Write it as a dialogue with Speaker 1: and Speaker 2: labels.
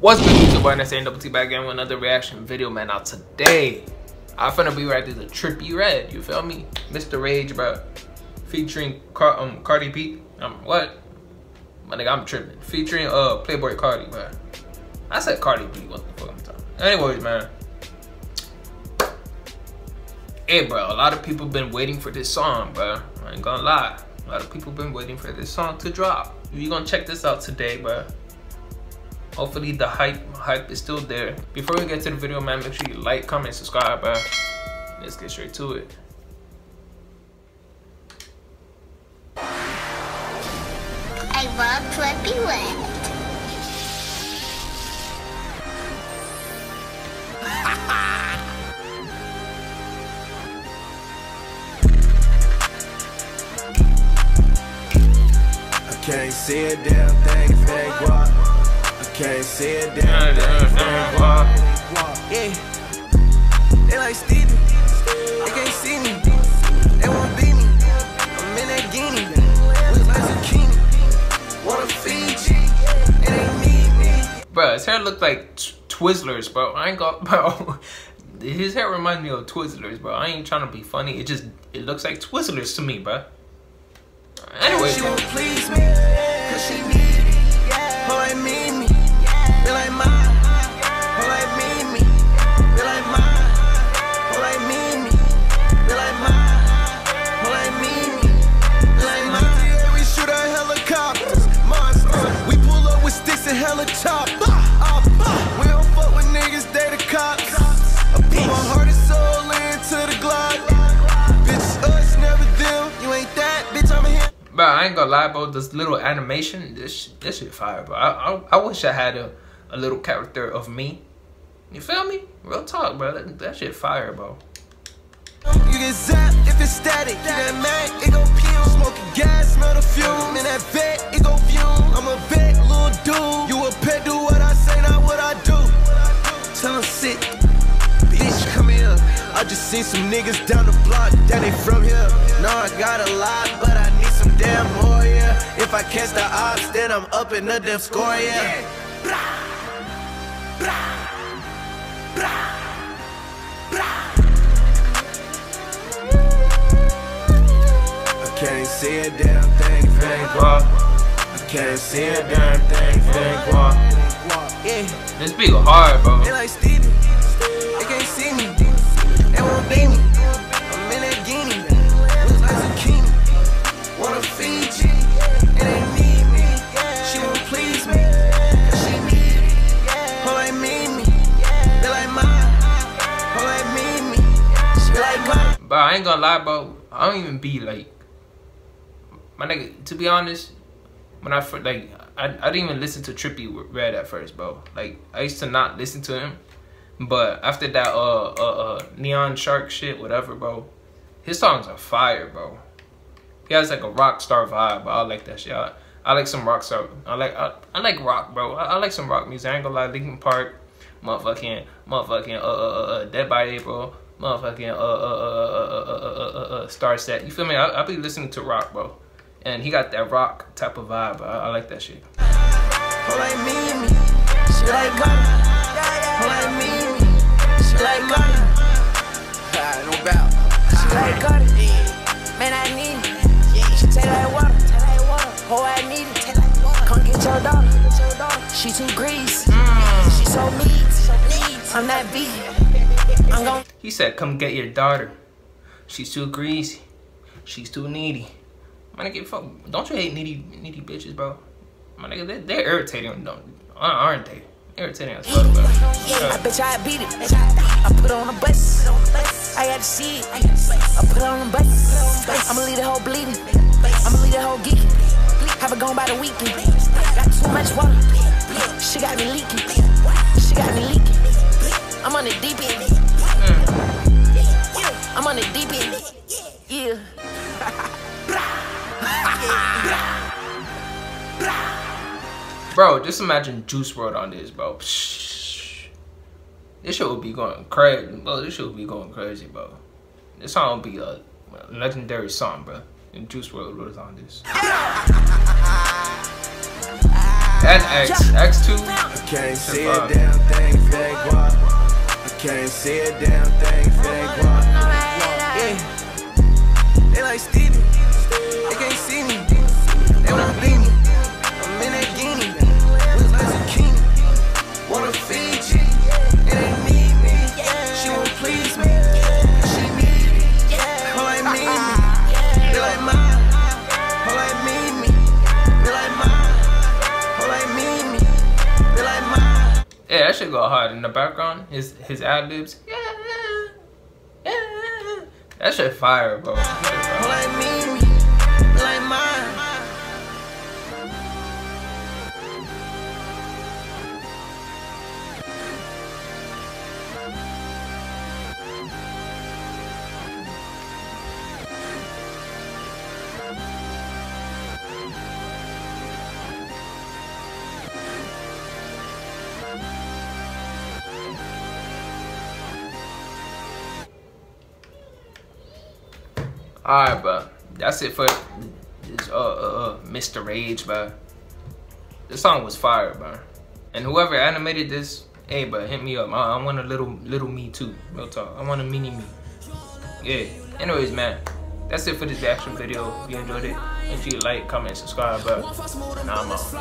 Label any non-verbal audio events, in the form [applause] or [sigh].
Speaker 1: What's good YouTube that's Double T back again with another reaction video man. Now today, I'm finna be right through the Trippie Redd, you feel me? Miss The Rage bro. Featuring Car um Cardi B. Um what? My nigga, I'm tripping. Featuring uh Playboi Carti, bro. I said Cardi B, what the fuck I'm talking. Anyways, man. Hey bro, a lot of people been waiting for this song, bro. I ain't gonna lie. A lot of people been waiting for this song to drop. You gonna check this out today, bro. Hopefully the hype hype is still there. Before we get to the video, man, make sure you like, comment, subscribe, bro. Let's get straight to it.
Speaker 2: I love Trippie Redd.
Speaker 3: I can't see a damn thing if it ain't guap. Can't see a damn thing if it ain't guap. Yeah. They like Stevie. They can't see me. They won't beat me. I'm in that guinea. Look like zucchini. Wanna feed you. It ain't me.
Speaker 1: Bro, his hair look like Twizzlers, bro. I ain't got, [laughs] bro. His hair reminds me of Twizzlers, bro. I ain't trying to be funny. It just, it looks like Twizzlers to me, bro. Anyway,
Speaker 3: I ain't
Speaker 1: gonna lie, bro. This little animation, this, this shit fire, bro. I, I, I wish I had a, a little character of me. You feel me? Real talk, bro. That, that shit fire, bro.
Speaker 3: You get zapped if it's static. Get mad, it go pew. Smoking gas, smell the fume. In that vet, it go fume. I'm a vet, just seen some niggas down the block, that ain't from here. No, I got a lot, but I need some damn more, yeah. If I catch the ops, then I'm up in the damn score, yeah. I can't see a damn thing if it. I can't see a damn thing if it. Yeah,
Speaker 1: This beat hard, bro.
Speaker 3: they like Stevie. They can't see me.
Speaker 1: I ain't gonna lie, bro. I don't even be like, my nigga. To be honest, when I fir- like, I, I didn't even listen to Trippie Redd at first, bro. Like, I used to not listen to him, but after that, uh, uh, uh, Neon Shark shit, whatever, bro. His songs are fire, bro. He has like a rock star vibe. I like that shit. I, I like some rock star. I like I, I like rock, bro. I, I like some rock music. I ain't gonna lie. Linkin Park, motherfucking, motherfucking, uh, uh, uh, uh Dead by April, motherfucking uh, uh, uh, uh, uh, uh, uh, Starset. You feel me? I, I be listening to rock, bro. And he got that rock type of vibe. I, I like that shit.
Speaker 3: Like. She like Ghana. Like me, me. She like
Speaker 4: She like She like get your daughter. She too greasy. Mm. She so meat. I'm that beat. I'm gon'
Speaker 1: He said, "Come get your daughter. She's too greasy. She's too needy." My nigga, fuck, don't you hate needy, needy bitches, bro? My nigga, they, they're irritating, don't, aren't they? Irritating as fuck, bro.
Speaker 4: I bet you I beat it. I put on a bus. I got to see it. I put on a bus. I'ma leave the whole bleeding. I'ma leave the whole geeking. Have it gone by the weekend. Got too much water. She got me leaking.
Speaker 1: Bro, just imagine Juice WRLD on this, bro. Psh. This shit would be going crazy, bro. This shit would be going crazy, bro. This song would be a legendary song, bro. And Juice WRLD was on this. And X. X2.
Speaker 3: I can't see a damn thing for that. I can't see a damn thing for that. Yeah. They like Stevie.
Speaker 1: Shit go hard in the background. His his ad libs. Yeah, yeah. That shit fire, bro. Alright, bro. That's it for uh, uh, uh Miss The Rage, bro. This song was fire, bro. And whoever animated this, hey, bro, hit me up. I, I want a little little me too. Real talk. I want a mini me. Yeah. Anyways, man. That's it for this reaction video. If you enjoyed it, make sure you like, comment, subscribe, bro. Nah, I'm out.